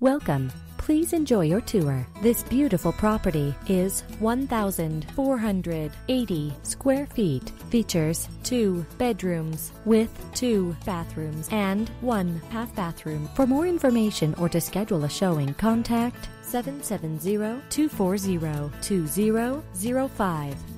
Welcome. Please enjoy your tour. This beautiful property is 1,480 square feet. Features two bedrooms with two bathrooms and one half bathroom. For more information or to schedule a showing, contact 770 240 2005.